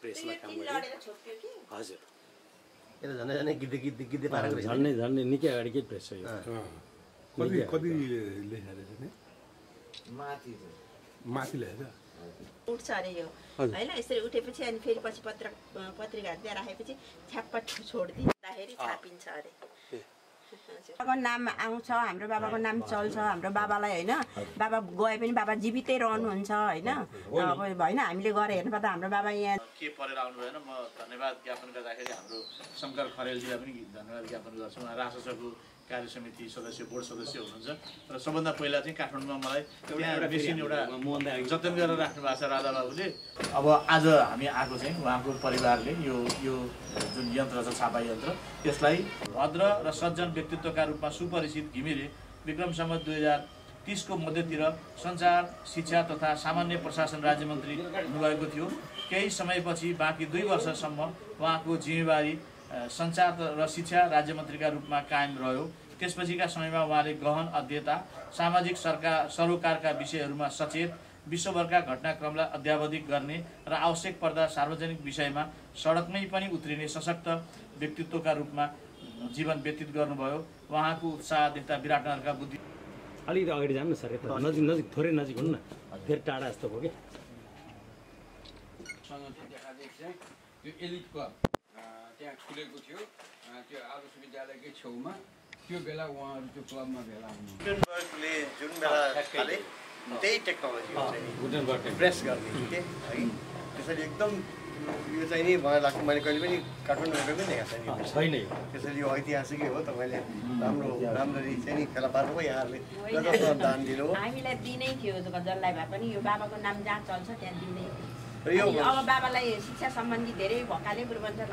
प्रेसमा काम गरेँ हजुर। यो त झन्डै झन्डै गिद्धे गिद्धे गिद्धे पारेको रहेछ। झन्डै झन्डै निकै अगाडिकै प्रेस छ यो कति कति लेखेर रहेछ नि माथि लेखेर? उठ्छ अरे यो। होइन यसरी उठेपछि अनि फेरि पछि पत्र पत्रिकाहरू त्यहाँ राखेपछि छ्याप्प छोडिदिँदाखेरि छापिन्छ अरे। बाबाको नाम आउँछ हाम्रो बाबाको नाम चल्छ हाम्रो बाबालाई होइन बाबा गए पनि बाबा जीवितै रहनुहुन्छ होइन। अब होइन हामीले गएर हेर्नुपर्दा हाम्रो बाबा यहाँ के परेर आउनु भएन म धन्यवाद ज्ञापन गर्दाखेरि हाम्रो शङ्कर खरेलजीलाई पनि धन्यवाद ज्ञापन गर्छु। उहाँ कार्य समिति सदस्य बोर्ड सदस्य हुनुहुन्छ र सबभन्दा पहिला चाहिँ काठमाडौँमा मलाई त्यहाँ मेसिन एउटा जतन गरेर राख्नु भएको छ राधा बाबुले अब आज हामी आएको चाहिँ उहाँको परिवारले यो यो जुन यन्त्र छ छापा यन्त्र त्यसलाई भद्र र सज्जन व्यक्तित्वका रूपमा सुपरिचित घिमिरे विक्रमसम्म दुई हजार तिसको मध्यतिर सञ्चार शिक्षा तथा सामान्य प्रशासन राज्यमन्त्री हुनुभएको थियो केही समयपछि बाँकी दुई वर्षसम्म उहाँको जिम्मेवारी सञ्चार र शिक्षा राज्यमन्त्रीका रूपमा कायम रह्यो। त्यसपछिका समयमा उहाँले गहन अध्ययता सामाजिक सरकार सरोकारका विषयहरूमा सचेत विश्वभरका घटनाक्रमलाई अध्यावधिक गर्ने र आवश्यक पर्दा सार्वजनिक विषयमा सडकमै पनि उत्रिने सशक्त व्यक्तित्वका रूपमा जीवन व्यतीत गर्नुभयो। उहाँको उत्साह देख्दा विराटनगरका बुद्धि अलिकति अगाडि जानु न सर यता नजिक नजिक थोरै नजिक हुनु न। धेरै टाढा जस्तो भयो क्या त्यहाँ खुलेको थियो। त्यो आदर्श विद्यालयकै छेउमा। त्यो बेला उहाँहरू त्यो क्लबमा भेला हुनु। गुटेनबर्गले जुन बेला थाले त्यही टेक्नोलोजी हो चाहिँ नि। प्रेस गर्ने के है? त्यसरी एकदम यो चाहिँ नि मलाई लाग्छ मैले कहिले पनि काठमाडौँ गएको पनि देखाएको छैन। छैन त्यसरी यो ऐतिहासिकै हो तपाईँले। राम्रो राम्ररी चाहिँ नि फेला पार्नुभयो यहाँहरूले। दान दिनु हामीलाई दिनै थियो जसलाई भए पनि। यो बाबाको नाम जहाँ चल्छ त्यहाँ दिनै। अब बाबालाई शिक्षा सम्बन्धी धेरै भकाले कुरो भन्छ